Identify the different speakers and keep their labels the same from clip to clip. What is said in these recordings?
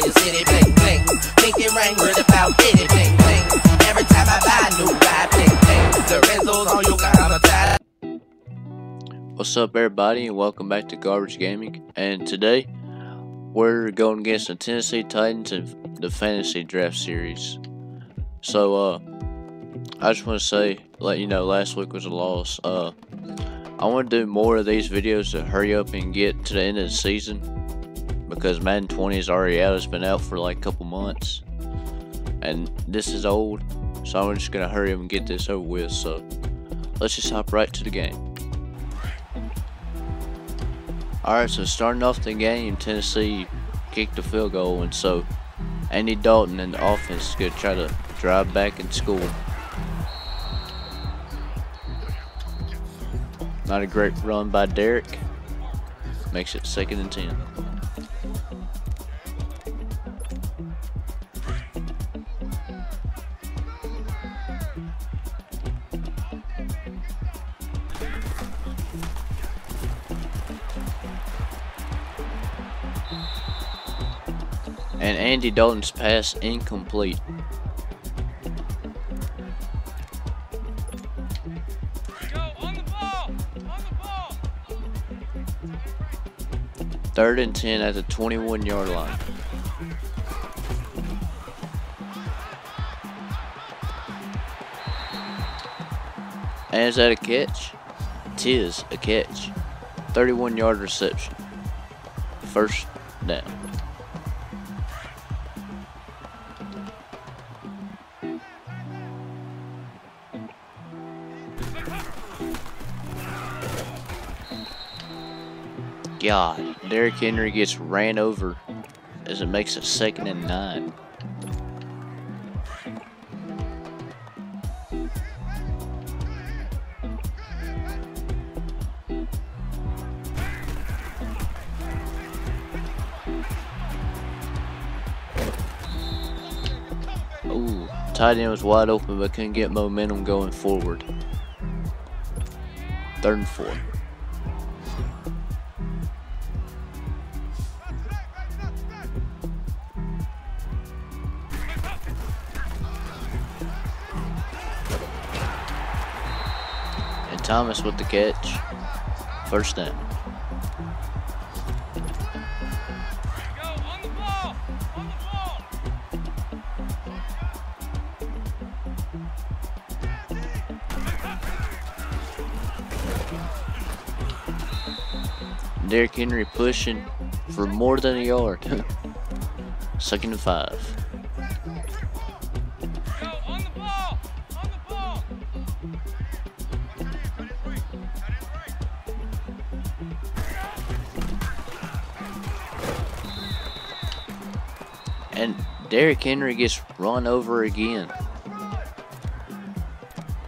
Speaker 1: Zion City, bling bling. Worried about anything, bling. Every time I buy a new ride, bling bling. On.
Speaker 2: What's up, everybody, and welcome back to Garbage Gaming. And today, we're going against the Tennessee Titans in the Fantasy Draft Series. So, uh, I just want to say, let you know, last week was a loss. Uh, I want to do more of these videos to hurry up and get to the end of the season because Madden 20 is already out. It's been out for like a couple months, and this is old, so I'm just gonna hurry up and get this over with. So, let's just hop right to the game. Alright, so starting off the game, Tennessee kicked the field goal, and so Andy Dalton and the offense is to try to drive back and score. Not a great run by Derrick. Makes it second and 10. Andy Dalton's pass incomplete. Third and 10 at the 21 yard line. And is that a catch? Tis a catch. 31 yard reception. First down. God, Derrick Henry gets ran over as it makes it second and nine. Ooh, tight end was wide open but couldn't get momentum going forward. Third and four. Thomas with the catch. First down. Derrick Henry pushing for more than a yard. Second and five. Derrick Henry gets run over again.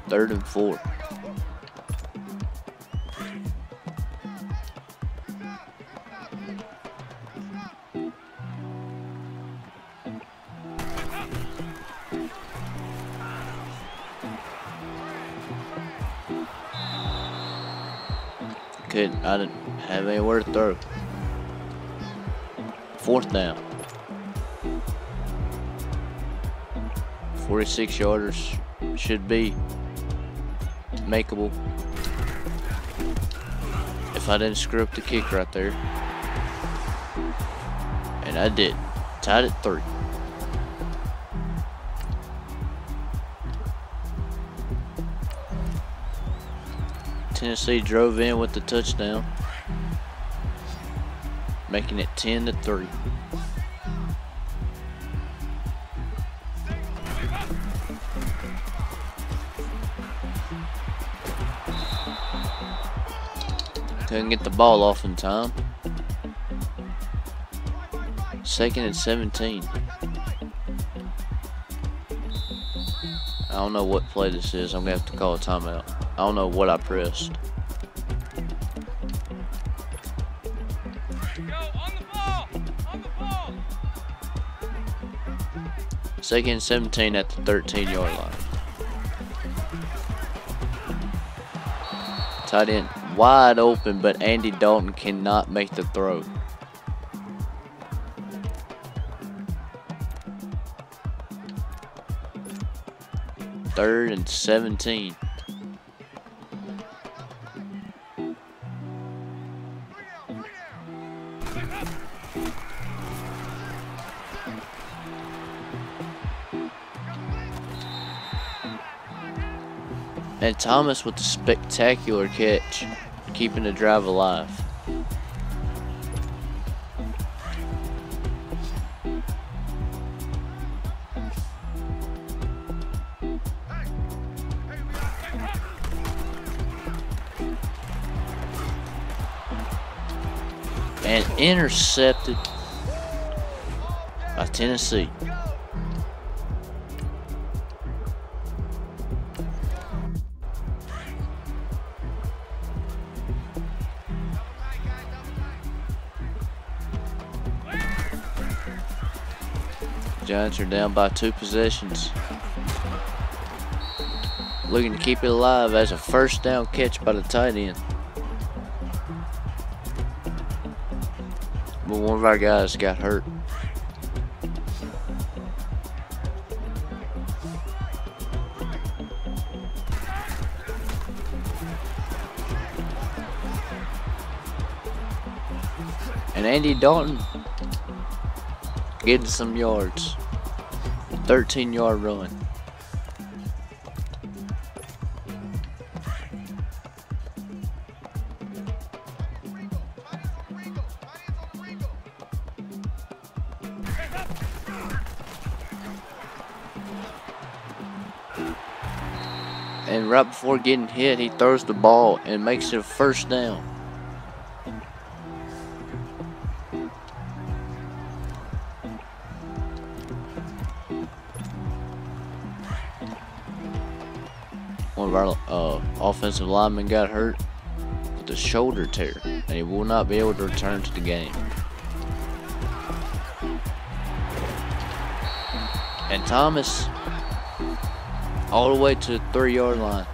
Speaker 2: Third and four. Couldn't, I didn't have anywhere to throw. Fourth down. 46 yarders should be makeable. If I didn't screw up the kick right there. And I did. Tied at three. Tennessee drove in with the touchdown, making it 10 to 3. Couldn't get the ball off in time. Second and 17. I don't know what play this is. I'm going to have to call a timeout. I don't know what I pressed. Second and 17 at the 13 yard line. Tight end wide open, but Andy Dalton cannot make the throw. Third and 17. And Thomas with the spectacular catch, keeping the drive alive. And intercepted by Tennessee. Giants are down by two possessions. Looking to keep it alive as a first down catch by the tight end. But one of our guys got hurt. And Andy Dalton getting some yards. 13 yard run. And right before getting hit, he throws the ball and makes it a first down. Our uh, offensive lineman got hurt with a shoulder tear, and he will not be able to return to the game. And Thomas, all the way to the three yard line.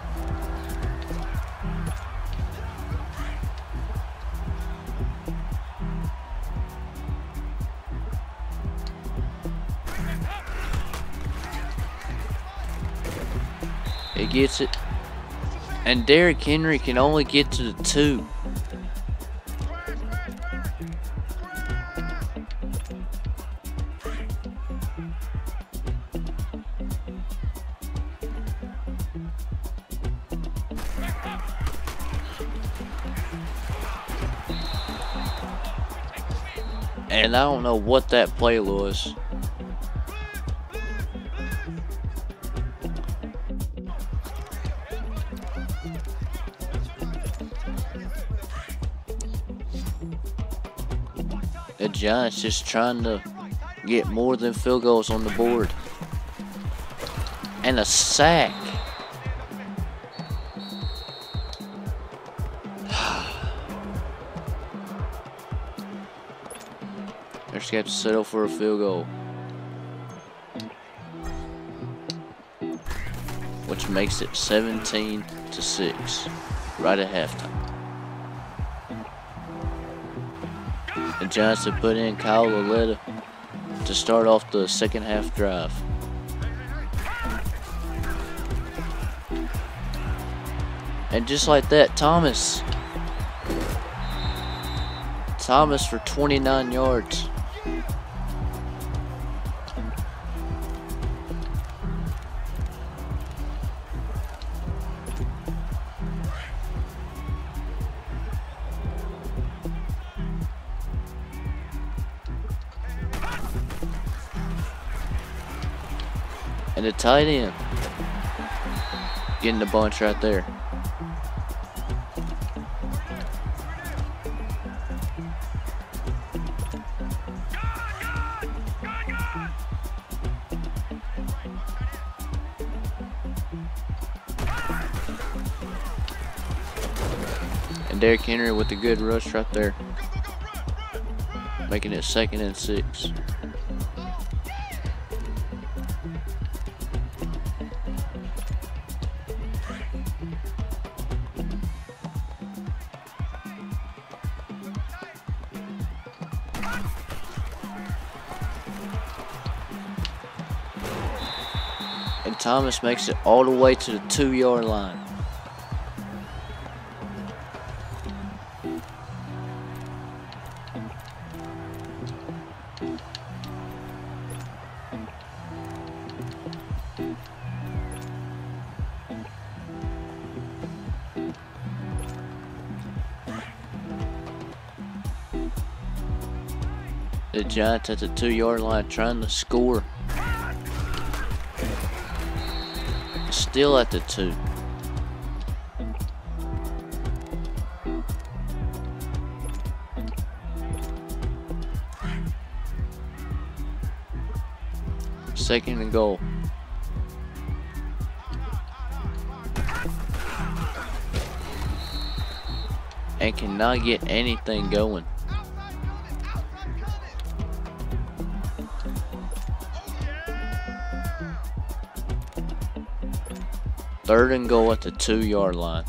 Speaker 2: He gets it. And Derrick Henry can only get to the two. And I don't know what that play was. Giants just trying to get more than field goals on the board. And a sack. They're just have to settle for a field goal. Which makes it 17 to 6 right at halftime. Giants have put in Kyle Lauletta to start off the second half drive. And just like that, Thomas. Thomas for 29 yards. And the tight end getting the bunch right there. And Derrick Henry with a good rush right there. Making it second and six. Thomas makes it all the way to the two yard line. The Giants at the two yard line trying to score. Still at the two. Second and goal. And cannot get anything going. Third and goal at the two yard line.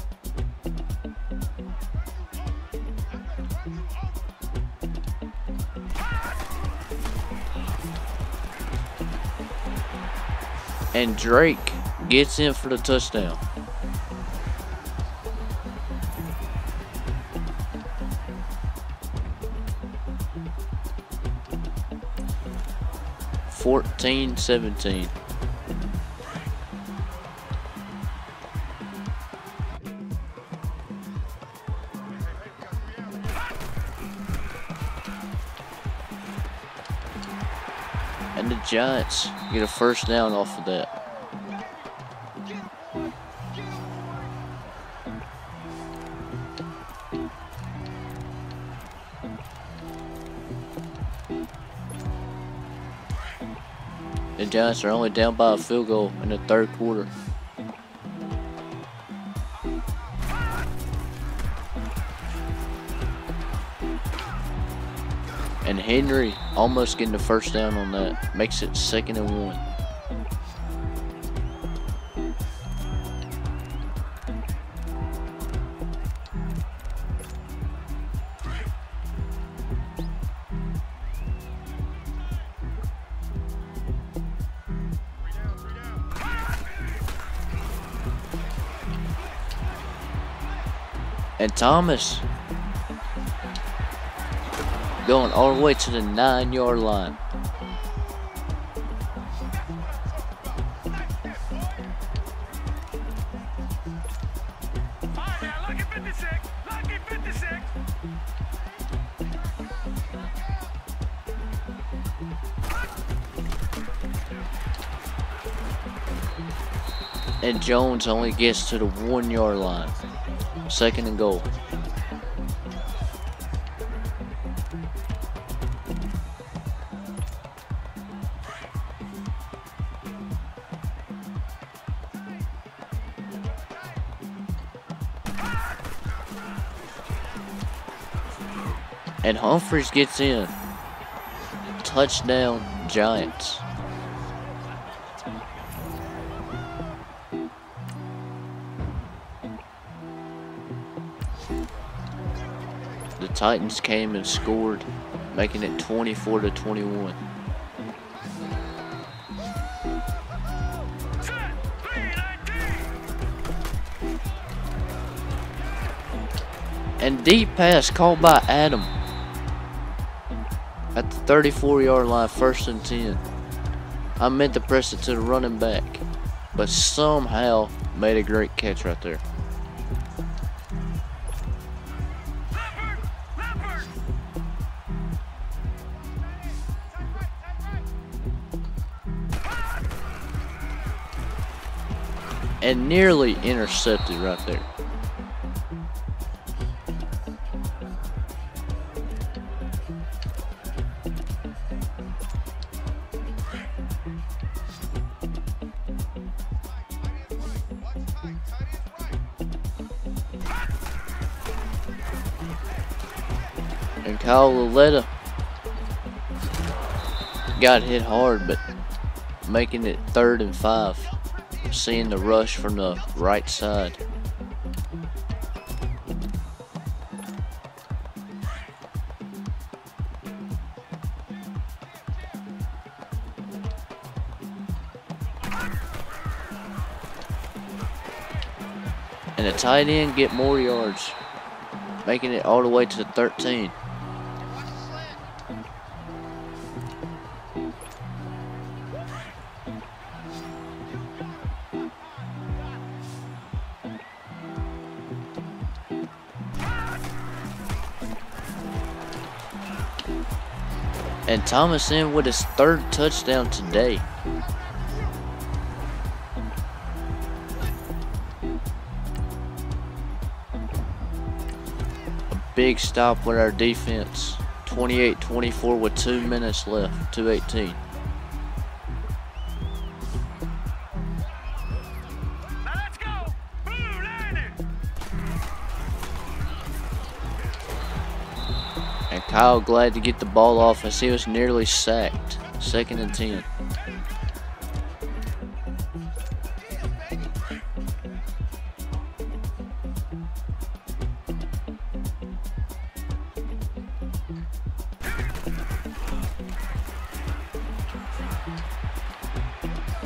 Speaker 2: And Drake gets in for the touchdown. Fourteen seventeen. Giants get a first down off of that. The Giants are only down by a field goal in the third quarter. Henry almost getting the first down on that. Makes it second and one. And Thomas going all the way to the nine yard line.
Speaker 3: Fire man, lucky 56. Lucky 56.
Speaker 2: And Jones only gets to the one yard line. Second and goal. And Humphries gets in. Touchdown, Giants. The Titans came and scored, making it 24 to 21. And deep pass called by Adam at the 34 yard line, first and 10. I meant to press it to the running back, but somehow made a great catch right there. And nearly intercepted right there. And Kyle Lauletta got hit hard, but making it third and five. Seeing the rush from the right side. And the tight end get more yards, making it all the way to 13. And Thomas in with his third touchdown today. A big stop with our defense. 28-24 with two minutes left. 218. Kyle glad to get the ball off as he was nearly sacked. Second and 10.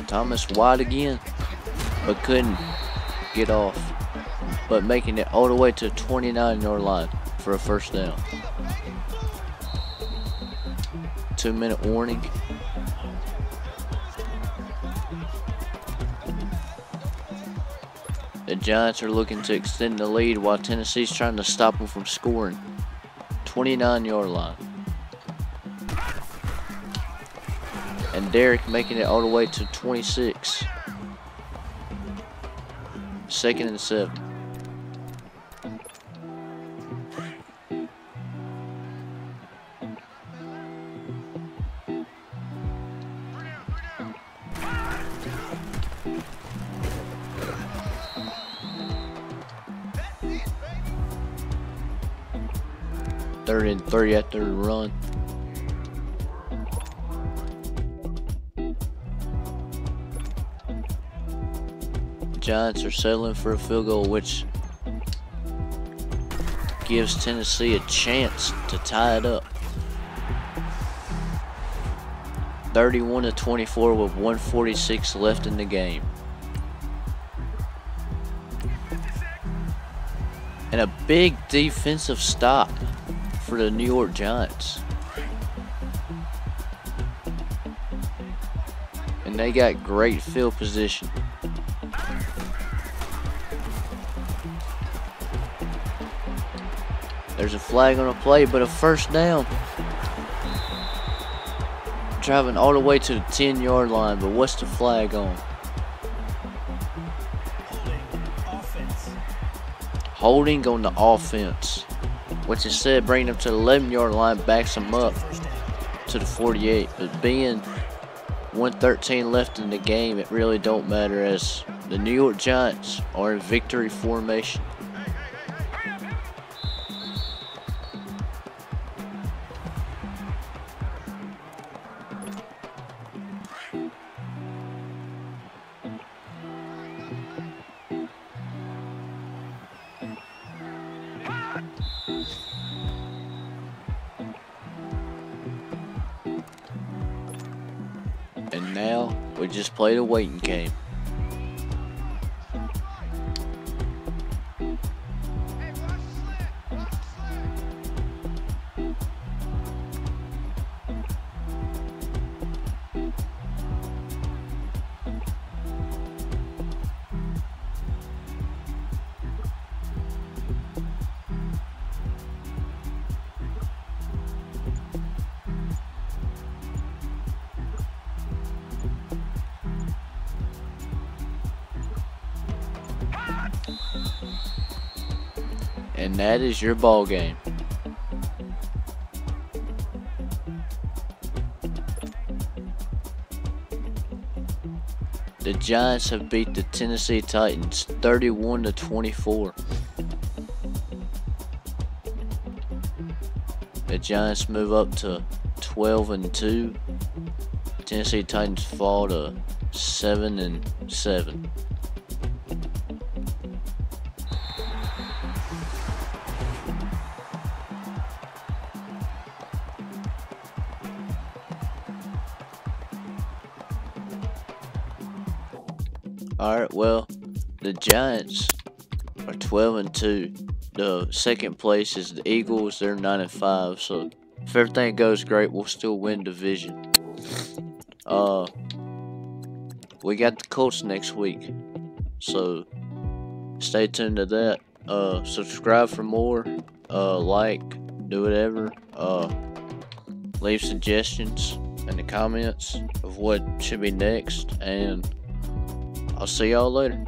Speaker 2: Thomas wide again, but couldn't get off. But making it all the way to 29 yard line for a first down. Two minute warning. The Giants are looking to extend the lead while Tennessee's trying to stop them from scoring. 29 yard line. And Derrick making it all the way to 26. Second and seven. Third and three after the run. Giants are settling for a field goal, which gives Tennessee a chance to tie it up. 31 to 24 with 146 left in the game. And a big defensive stop for the New York Giants. And they got great field position. There's a flag on the play, but a first down. Driving all the way to the 10 yard line, but what's the flag on? Holding on the offense. Which said bringing them to the 11 yard line, backs them up to the 48. But being 113 left in the game, it really don't matter as the New York Giants are in victory formation. And now we just play the waiting game. And that is your ball game. The Giants have beat the Tennessee Titans 31 to 24. The Giants move up to 12 and 2. Tennessee Titans fall to 7 and 7. Alright, well, the Giants are 12 and 2. The second place is the Eagles. They're 9 and 5. So if everything goes great, we'll still win division. Uh, we got the Colts next week. So stay tuned to that. Uh, subscribe for more. Uh, like, do whatever. Uh, leave suggestions in the comments of what should be next. And I'll see y'all later.